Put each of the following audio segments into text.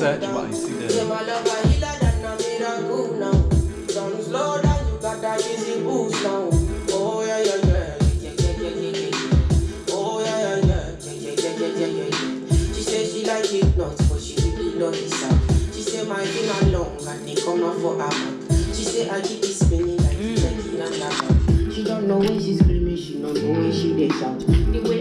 search down. button, see yeah. She say she like it nuts, but she really love it sound. She say my finger long and they come out for her. She say I keep spinning like mm. like in a lava. She don't know when she's screaming, she don't know when she they shout. The way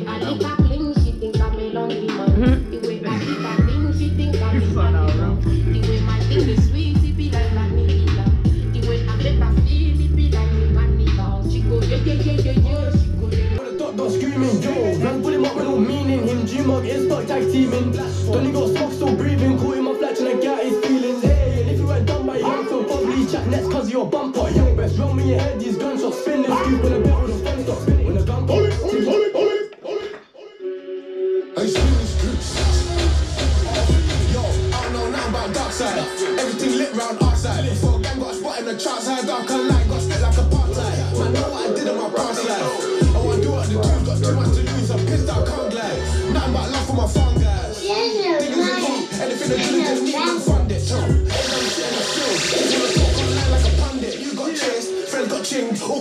teaming. Don't got smoke still breathing? Caught him off latch and I got his feelings. Hey, and if you weren't done by young, so probably chat next cause of your bumper. Young best, run when your head, these gunshots spin this scoop in a bit with a gun stop. When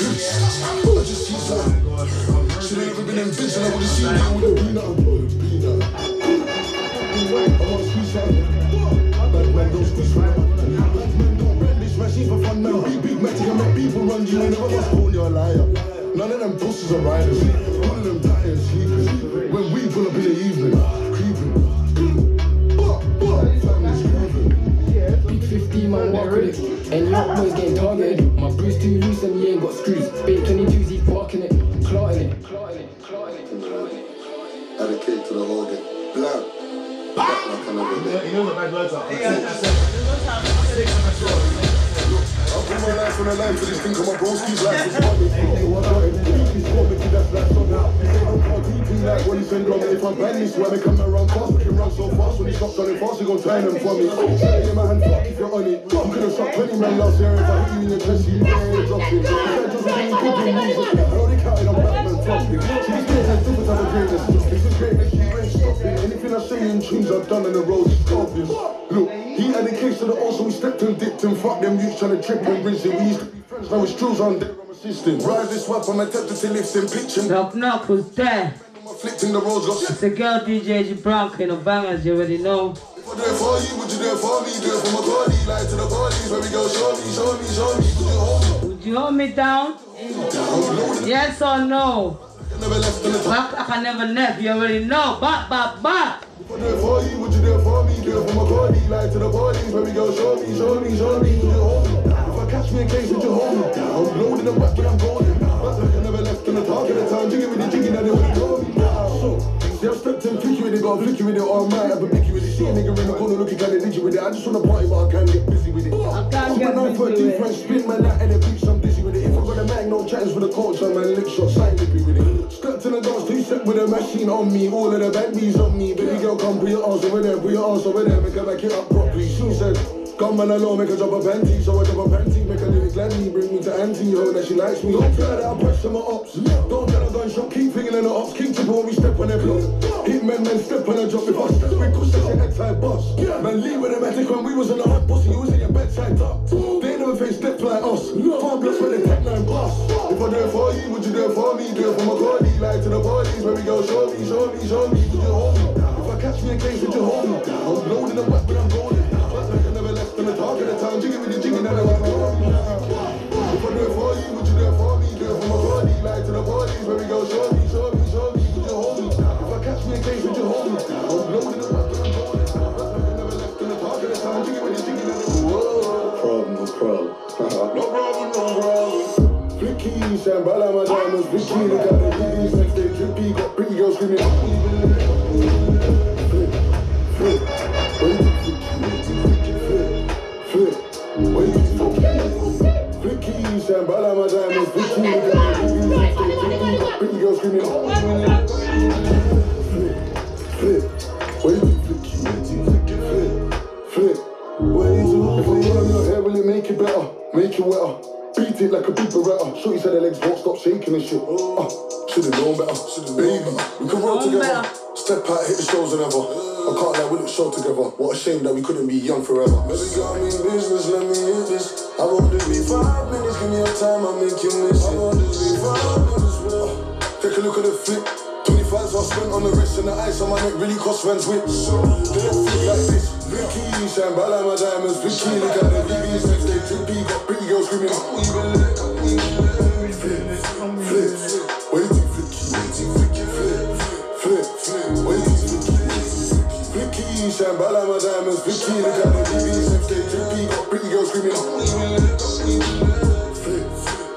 I just see something. Should've never been envisioned. I would've seen that with a peanut. Peanut. I wanna squeeze something. Bad man don't squeeze something. Bad man don't rent this machine for fun, man. Big, big matty, I make people run you. Ain't never was called you're a liar. None of them pussies are riders. None of them dying sleeping. When we pull up in the evening, with it. And boys getting targeted. My bruise too loose and he ain't got screws. Big 22s, he's barking it. Clotting it. Clotting it. Clotting it. Add a cake to the whole game. Black. Black like another day. He knows what bad words are. I put my life on the line for this thing, 'cause my broski's life is that say can't keep when If I'm this way, they come around fast, so fast. When he stops running fast, he gon' turn them for me. Yeah, my hand fuck if you're on it. You could've shot 20 men last year if I hit you in your chest, you. If I counted on Batman have of greatness. Greatness, you ain't stopping. Anything I say tunes I've done on the road is obvious. Look, he had a case to the also we stepped and dipped and fucked them youths trying to trip and rinse it. We used to be friends, now it's drills on there, I'm. Rise this weapon, I'm attempting to lift and pitch and Knock Knock was there. I'm the roads, got It's a girl DJ G Brown, kind of bangers, you already know. If I do it for you, would you do it for me? Do it for my body, like to the parties where we go, show me, show me, show me. Would you hold me Would you hold me down? down? Yes or no? never left in the. Back, I can never left, you already know. Back, back, back. If I do it for you, would you do it for me? Do it for my body, like to the parties where we go, show me, show me, show me. Would you hold me If I catch me in case, would you hold me down? And but I'm golden. But like I never left in the talk at the time. Jiggy with the jiggy, now they wanna go. So, see, I'm stepped in, flicky with it, got a flicky with it, all mine. I've been picky with a nigga in the corner looking kinda ditchy with it. I just wanna party, but I can't get busy with it. I can't get I'm a busy with it. French spin, man, that and the beach, I'm dizzy with it. If I got a mag, no chatters for the culture, man, lick shot, side lippy with it. Stepped in the dance, two set with a machine on me, all of the bandies on me. Baby girl, come put your arms over there, put your arms over there, make her back it up properly. She said, Come man alone, make a drop a panty, so I drop a panty, make a lyrics gladly, bring me to auntie, hope that she likes me. Don't tell her that I press my ops, don't tell her gunshot, keep thinking in the ops, keep to when we step on their block. Hit men, men step on a drop, if I step with kush, that's your head boss. Man, leave with a matic when we was in the hot pussy, you was in your bedside top. They never face step like us, far blessed when they tech nine boss. If I do it for you, would you do it for me? Do it for my body, like to the parties where we go, show me, show me, show me, would you hold me? If I catch me in case, would you hold me down? Loading the but I'm golden. Shine bright like my diamonds. Bikini got the BBs next day pretty girls screaming. Flip, flip, wait, flicky, flip, flip. Wait, if I'm your hair, will it make it better? Make it wetter. Beat it like a big beretta. Shorty said her legs won't stop shaking and shit. Uh, should've known better. Baby, we could Step out, hit the shows and ever. I can't lie, we look show together. What a shame that we couldn't be young forever. Baby I'm in business, let me hit this. I won't just be five minutes, give me your time, I'll make you miss it. I won't just be five minutes, uh, Take a look at the flip. 25s I spent on the wrist and the ice on my neck really cost friends with. So, they don't flip like this. Vicky, shine bright like my diamonds. Vicky, look at the BBs next day. Trippy, got pretty girls screaming. Flip, shine bright like my diamonds. Vicky, look at the BBs next day. Trippy, got pretty girls screaming.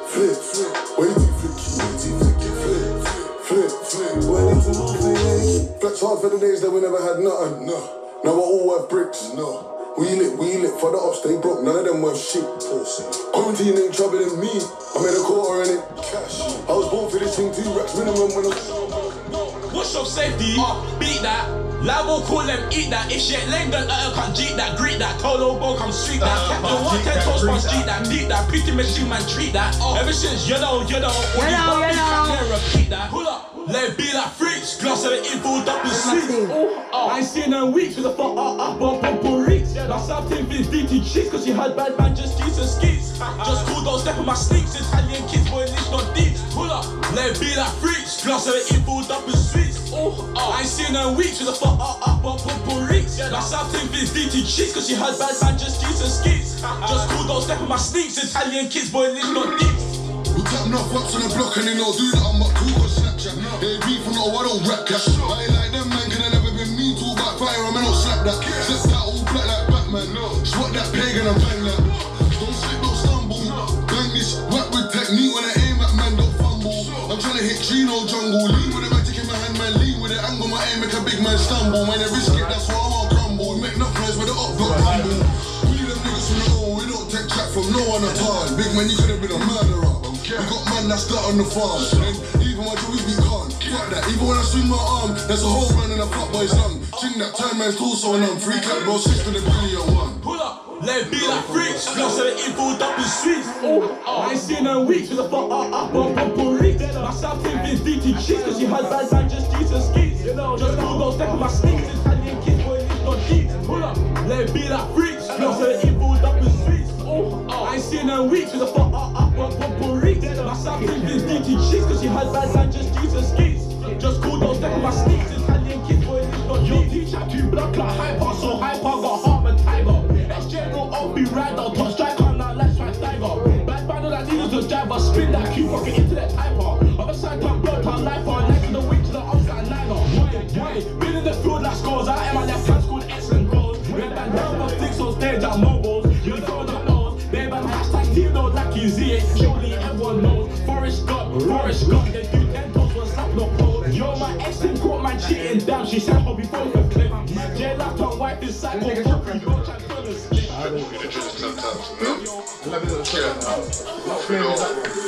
Flip, flip, waiting flicky, waiting flicky, flip, flip, waiting flicky. Flex hard for the days that we never had nothing. No. Now we're all worth bricks. No. We lit, we lit for the ups, they broke. None of them worth shit. Quarantine ain't trouble than me. I made a quarter in it. Cash. I was born for this thing, two racks minimum when I What's up safety? Uh, beat that. Lavo call them eat that. If shit lame, then uh, can't jeet that. Greet that. Tolo bo come street that. Uh, Captain one ten toast man street that. Beat that. Pretty machine man treat that. Uh. Ever since you know, you know. When you know, want me, you know. can't repeat that. Pull up. Let it be like freaks. Gloss of the info double sleeves. Oh, oh. I ain't seen her in weeks with a fuck up up on pumple reeks. That's something Vince DT cheeks cause she had bad man just skis and skis. Just cool, don't step in my sneaks. Italian kids, boy, list not deep. Pull up. Let it be like freaks. Gloss of the info double sweets. Oh, oh. I ain't seen her in weeks with a fuck up up on pumple reeks. That's something Vince DT cheeks cause she had bad man just skis and skis. Just cool, don't step in my sneaks. Italian kids, boy, list not deep. We got enough raps on the block and they don't do that. I'm about to go Snapchat. They beef from no, I don't rap cash. I ain't like them man, can I never been mean to back fire. I'm not slap that. Slap that all black like Batman. Swat that pagan and I'm bang Gino jungle. Lean with the magic in my hand, man. Lean with the angle, my aim make a big man stumble. When they risk it, that's why I'm on crumble. Make enough noise with the up got rumble. We them niggas from the old, we don't take chat from no one at all. Big man, you could have been a murderer. We got man that's got on the farm. And even my jewels be gone. Fuck that. Even when I swing my arm, there's a whole man in a fat boy's lung. Ching that turn man's torso and I'm free cat, bro. Six to the billion one. Pull up, let it be like freaks. Of the info double sweets. Oh, I ain't seen in weeks with a fuck up up on pumple reeks. Myself in Vince DT cheeks cause she had bad man just and skis. You know, just cool, don't step in my sneaks. Italian kids, boy, it's not deep. Pull up, let it be like freaks. Gloss of the info double sweets. Oh, I ain't seen her in weeks with a fuck up up on pumple reeks. Myself in Vince DT cheeks cause she had bad man just and skis. Just cool, don't step in my sneaks. Italian kids, boy, it's not Your deep. teacher too black like hyper, so hyper got heart cheating, damn, she said hobby for the clip. J left her wife is psycho, fuck you, don't try to turn the split.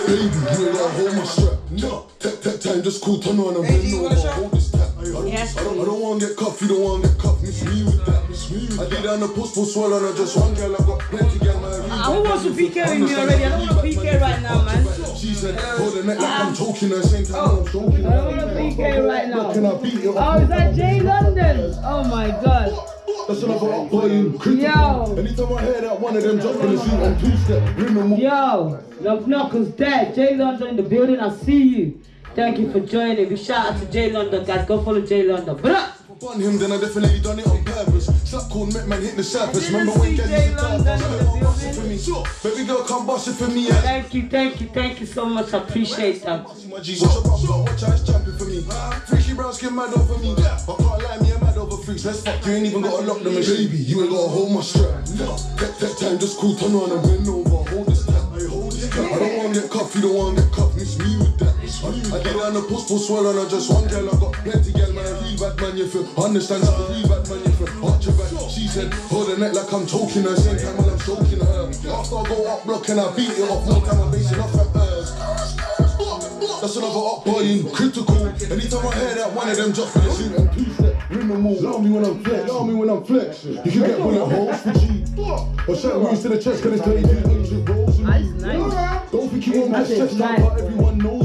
Baby, you ain't gotta hold my strap. No. Tap, tap, time, just cool, turn on and bend over. Hold this tap. I don't, Yes, I don't, I don't wanna get cuffed, you don't wanna get cuffed. Miss me with that, miss me with I did on the post for swallow, and I just one girl, I got plenty girl, man. Ah, who wants to PK with me already? I don't want to PK right now, man. She said, hold the neck like I'm choking her, same time I'm choking I don't want to PK right now. Can I beat you? Oh, is that Jay London? Oh my god. That's another up in critical. Yo. Anytime I hear that one of them in the seat on two step, rhythm move. Yo, Love Knuckles dead. Jay London in the building. I see you. Thank you for joining. Big shout out to Jay London, guys. Go follow Jay London. Bruh. On him, then I definitely done it on purpose. Slap called Met Man hit the surface. Remember when see Kelly Jay used to London the Come bust it building. for me. Sure. Baby girl, come bust it for me. Yeah. Thank you, thank you, thank you so much. I appreciate that. Watch your bum, watch how it's jumping for me. Freaky brown skin mad over me. I can't lie, me a mad over freaks. Let's fuck, you ain't even gotta lock them in. Baby, you ain't gotta hold my strap. No. Take that time, just cool, turn on and bend over. Hold this tap. I don't wanna get cuff, you don't want to get cuffed, miss me with that. I did on the post for swell and I just one girl, I got plenty girl, man, I real bad man, you feel. Understand, it's a real bad man, you feel. Arch your back, she said, hold her neck like I'm choking her, same time while I'm stroking her. After I go up block and I beat it off, no time I'm basing off at hers. That's another up boy in critical. Anytime I hear that, one of them just gonna shoot and two step. Ring the move, love me when I'm flex, love me when I'm flex. You can get bullet holes for G. Or shout me to the chest, cause it's 22 inches rolls with me. Don't think you won't That's get it, stretched nice. out, but everyone knows me. Back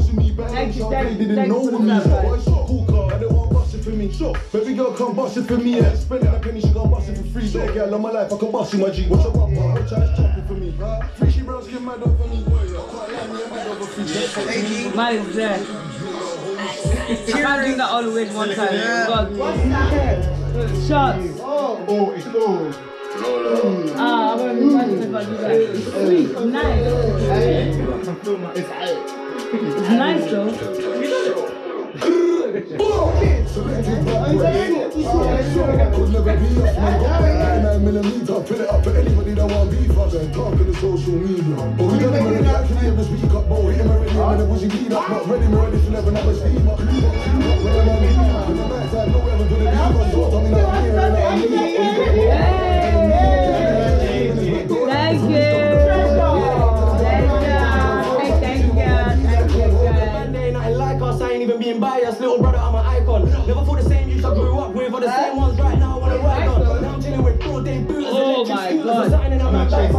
Thank you, in thank you, didn't thank know you for me. that, guys. I shot cool car, they want bust it for me. Sure, baby girl come bust it for me. Yeah, spending a penny, she gon' bust it for free. Bad girl on my life, I can bust you my G. Watch your bumper, watch her jumping for me. Free she bros get mad over me. I can't lie, me, I'm mad over free. Man is there. I can't drink that all the way in one time. God. Shots. Oh, it's low. Ah, I'm gonna be watching if I do that. It's sweet, nice. It's nice though. Could never be us, man. Got that 99 millimeter. Fill it up for anybody that want beef. I said, talk to the social media. But we done him already. I can hear his up, bro. Hit him already. I'm in the bushy beat up. Not ready, ready for never, never steam up. Leave up, leave up. When I'm on leave up. In the night time, no ever gonna leave us. Don't tell me that I'm and I'm leaving. Thank you. Being biased. Little brother, I'm an icon. Never thought the same youth I grew up with, are the same ones right now I wanna ride on. Now I'm chilling with broad day booters, Oh electric my scooters, God. designing on my back.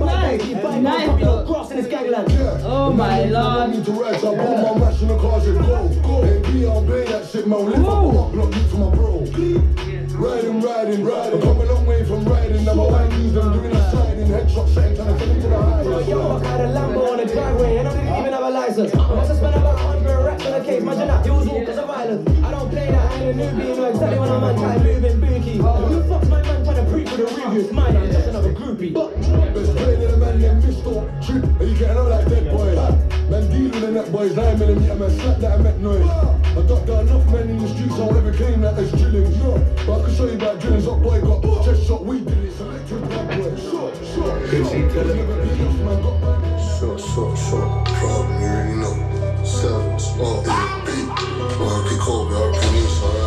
Nice. Nice, though. Crossing this gangland. Oh my I need to ride, so I put my mash in the closet. Go, go. Hey, B, I'll play that shit, man. Lift up, up, block you to my bro. Riding, riding, riding. Come a long way from riding. Now my wine use them doing a sliding. Headshot, setting, trying to take me to the highest. Yo, I had a Lambo on the driveway and I didn't even have a license. I must have spent about 100 racks on a case. Imagine that, it was all because of violence. I don't play that, I ain't a newbie. Know exactly when I'm on time, moving bookie. Who the fuck's my man trying to preach for the review? Mine, I'm just another groupie. Best play to the man named Mr. Trip. And you getting out like dead boy. Man dealing with that boys, 9 millimeter man, slap that I make noise. I got down enough men in the streets, I won't ever claim that as drilling. No, but I can show you about drillings. Up boy got chest shot, we did it. Selected bad boy. Shot, shot, shot. Never beat us, man, got bad. Short, short, short. Problem, you already know. Seven, small, big, big. RP Kobe, RP Nisha,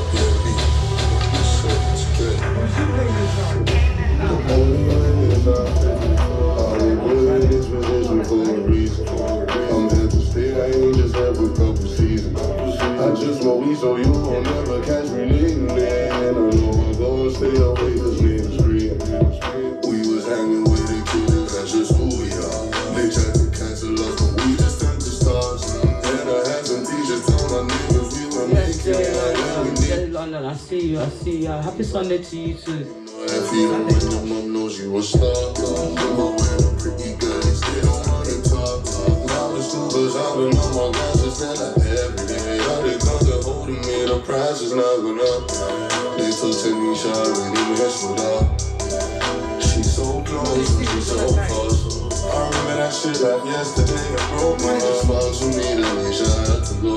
London, I see you. I see you. Happy Sunday to you too. That pretty don't wanna talk. Been on my day. All they to holding me, the price is not. They took to they messed. She's so close she's so. I remember that shit yesterday. It broke my heart. For me, that means I had to go.